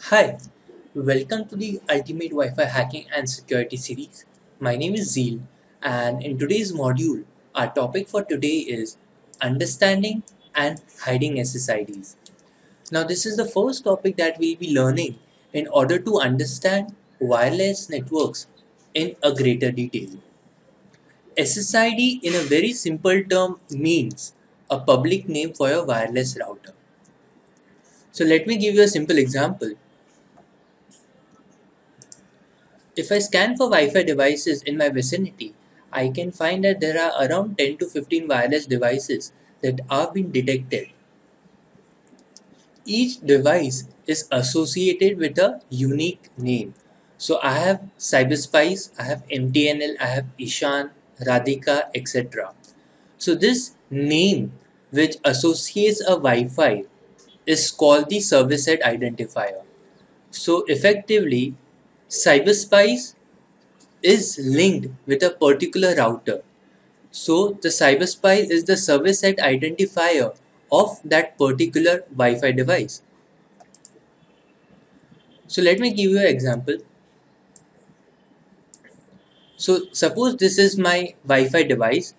Hi, welcome to the Ultimate Wi-Fi Hacking and Security series. My name is Zeel and in today's module, our topic for today is understanding and hiding SSIDs. Now this is the first topic that we'll be learning in order to understand wireless networks in a greater detail. SSID in a very simple term means a public name for your wireless router. So let me give you a simple example. If I scan for Wi-Fi devices in my vicinity, I can find that there are around 10 to 15 wireless devices that are being detected. Each device is associated with a unique name. So I have Cyberspice, I have MTNL, I have Ishan, Radhika, etc. So this name which associates a Wi-Fi is called the service set identifier. So effectively Cyberspice is linked with a particular router. So the Cyberspice is the service set identifier of that particular Wi-Fi device. So let me give you an example. So suppose this is my Wi-Fi device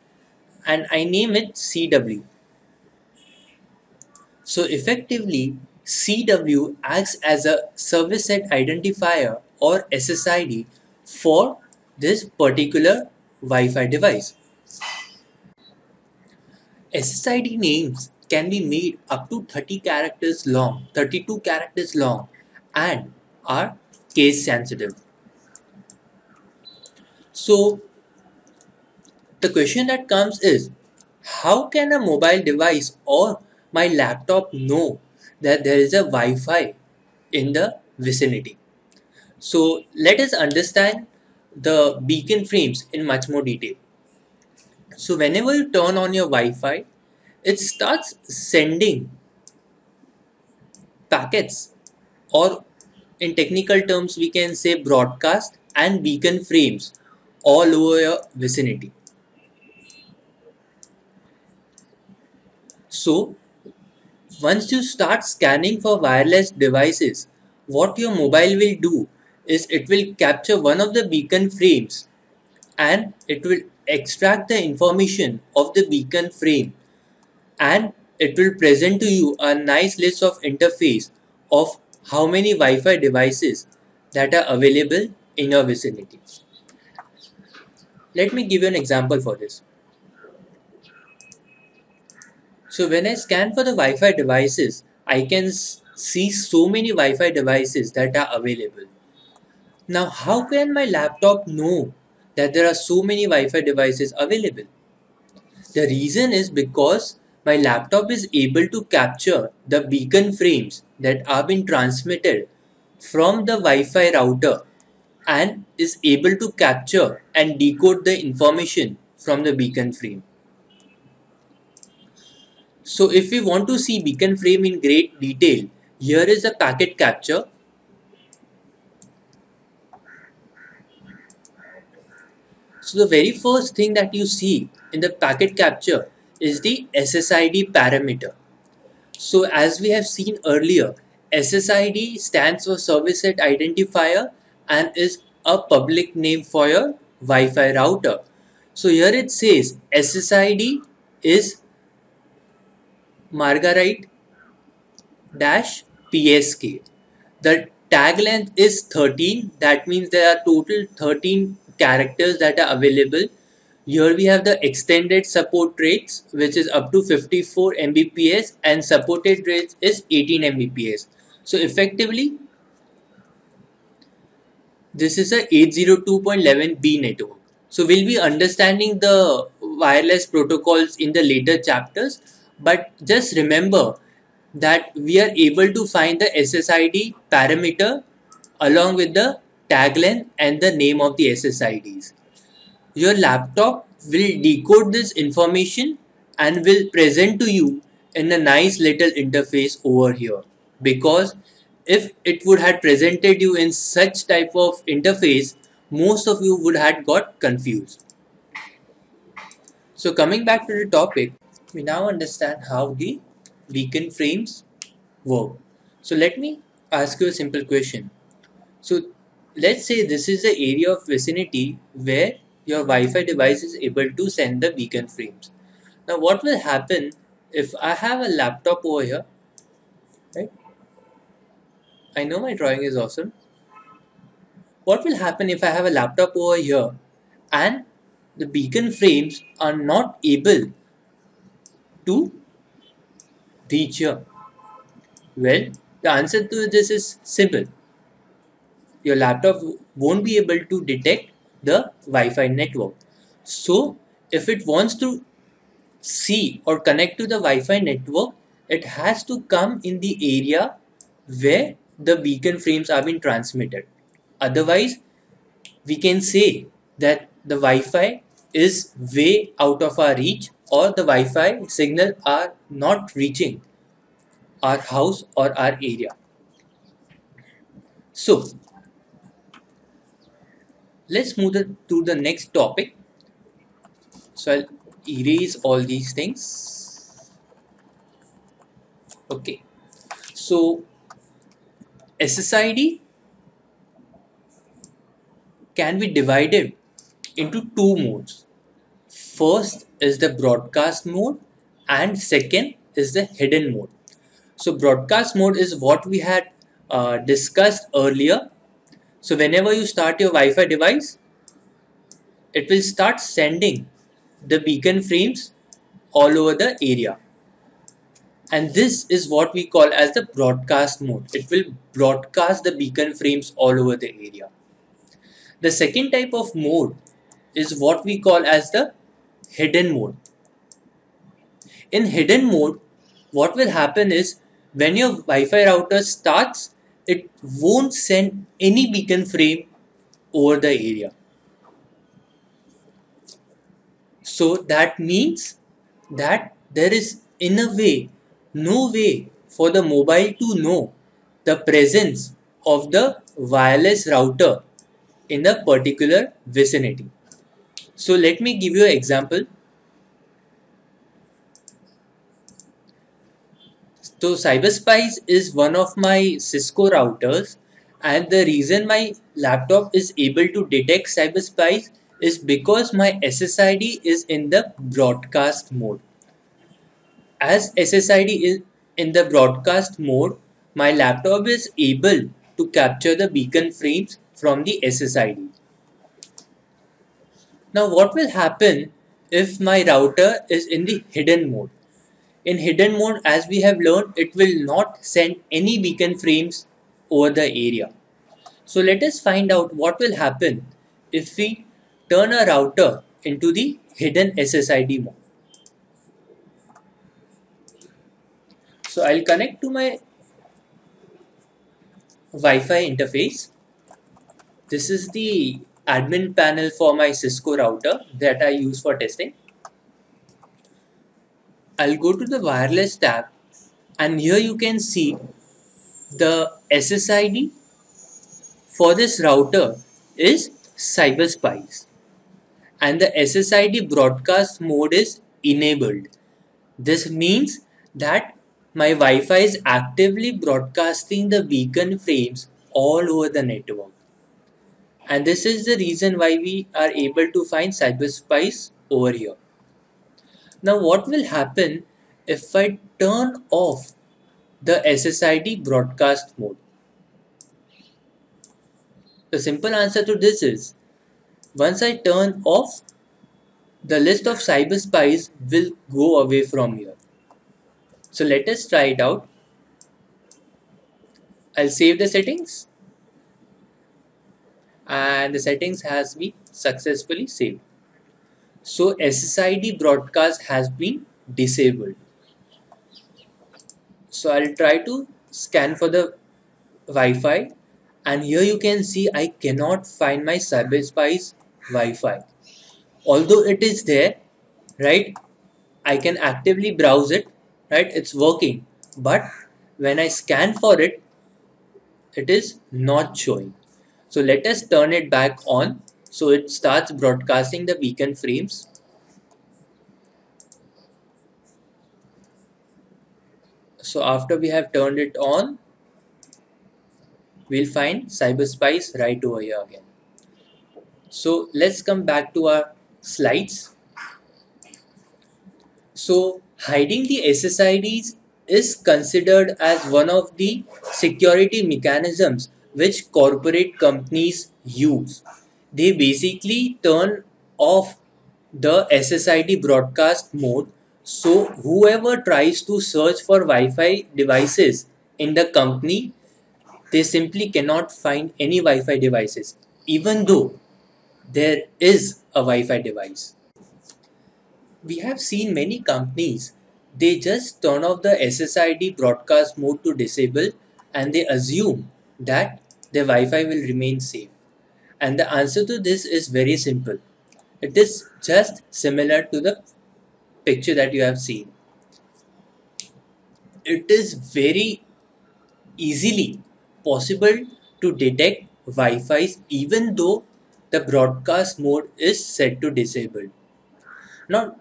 and I name it CW. So effectively CW acts as a service set identifier or SSID for this particular Wi-Fi device. SSID names can be made up to 30 characters long, 32 characters long and are case sensitive. So the question that comes is how can a mobile device or my laptop know that there is a Wi-Fi in the vicinity? So let us understand the beacon frames in much more detail. So whenever you turn on your Wi-Fi, it starts sending packets or in technical terms we can say broadcast and beacon frames all over your vicinity. So once you start scanning for wireless devices, what your mobile will do is it will capture one of the beacon frames and it will extract the information of the beacon frame and it will present to you a nice list of interface of how many Wi-Fi devices that are available in your vicinity. Let me give you an example for this. So when I scan for the Wi-Fi devices, I can see so many Wi-Fi devices that are available. Now, how can my laptop know that there are so many Wi-Fi devices available? The reason is because my laptop is able to capture the beacon frames that are being transmitted from the Wi-Fi router and is able to capture and decode the information from the beacon frame. So if we want to see beacon frame in great detail, here is a packet capture So the very first thing that you see in the packet capture is the SSID parameter. So as we have seen earlier, SSID stands for Service Set Identifier and is a public name for your Wi-Fi router. So here it says SSID is Margarite dash PSK. The tag length is 13 that means there are total 13 characters that are available. Here we have the extended support rates which is up to 54 Mbps and supported rates is 18 Mbps. So effectively this is a 802.11b network. So we'll be understanding the wireless protocols in the later chapters but just remember that we are able to find the SSID parameter along with the tag length and the name of the SSIDs. Your laptop will decode this information and will present to you in a nice little interface over here because if it would have presented you in such type of interface most of you would have got confused. So coming back to the topic we now understand how the beacon frames work. So let me ask you a simple question. So let's say this is the area of vicinity where your Wi-Fi device is able to send the beacon frames. Now what will happen if I have a laptop over here, right? I know my drawing is awesome. What will happen if I have a laptop over here and the beacon frames are not able to reach here? Well, the answer to this is simple. Your laptop won't be able to detect the Wi-Fi network. So, if it wants to see or connect to the Wi-Fi network, it has to come in the area where the beacon frames are being transmitted. Otherwise, we can say that the Wi-Fi is way out of our reach or the Wi-Fi signal are not reaching our house or our area. So, let's move to the next topic. So, I'll erase all these things. Okay. So, SSID can be divided into two modes. First is the broadcast mode and second is the hidden mode. So broadcast mode is what we had uh, discussed earlier. So whenever you start your Wi-Fi device, it will start sending the beacon frames all over the area. And this is what we call as the broadcast mode. It will broadcast the beacon frames all over the area. The second type of mode is what we call as the hidden mode. In hidden mode, what will happen is when your Wi-Fi router starts, it won't send any beacon frame over the area. So that means that there is in a way no way for the mobile to know the presence of the wireless router in the particular vicinity. So let me give you an example. So Cyberspice is one of my Cisco routers and the reason my laptop is able to detect Cyberspice is because my SSID is in the broadcast mode. As SSID is in the broadcast mode, my laptop is able to capture the beacon frames from the SSID. Now what will happen if my router is in the hidden mode? In hidden mode as we have learned it will not send any beacon frames over the area. So let us find out what will happen if we turn a router into the hidden SSID mode. So I'll connect to my Wi-Fi interface. This is the admin panel for my Cisco router that I use for testing. I'll go to the wireless tab and here you can see the SSID for this router is Cyberspice and the SSID broadcast mode is enabled. This means that my Wi-Fi is actively broadcasting the beacon frames all over the network. And this is the reason why we are able to find Cyberspice over here. Now what will happen if I turn off the SSID broadcast mode? The simple answer to this is once I turn off, the list of Cyberspice will go away from here. So let us try it out. I'll save the settings and the settings has been successfully saved. So SSID broadcast has been disabled. So I'll try to scan for the Wi-Fi and here you can see I cannot find my Cyberspice Wi-Fi. Although it is there, right, I can actively browse it, right, it's working. But when I scan for it, it is not showing. So let us turn it back on so it starts broadcasting the beacon frames. So after we have turned it on, we'll find cyberspice right over here again. So let's come back to our slides. So hiding the SSIDs is considered as one of the security mechanisms which corporate companies use. They basically turn off the SSID broadcast mode so whoever tries to search for Wi-Fi devices in the company they simply cannot find any Wi-Fi devices even though there is a Wi-Fi device. We have seen many companies they just turn off the SSID broadcast mode to disable and they assume that their Wi-Fi will remain safe. And the answer to this is very simple. It is just similar to the picture that you have seen. It is very easily possible to detect Wi-Fi even though the broadcast mode is set to disabled. Now,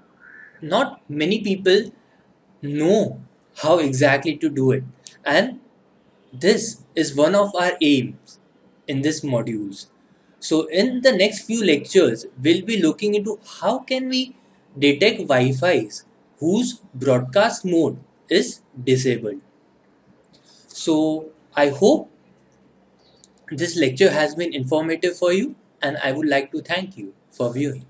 not many people know how exactly to do it and this is one of our aims in this modules. So in the next few lectures, we'll be looking into how can we detect Wi-Fi's whose broadcast mode is disabled. So I hope this lecture has been informative for you and I would like to thank you for viewing.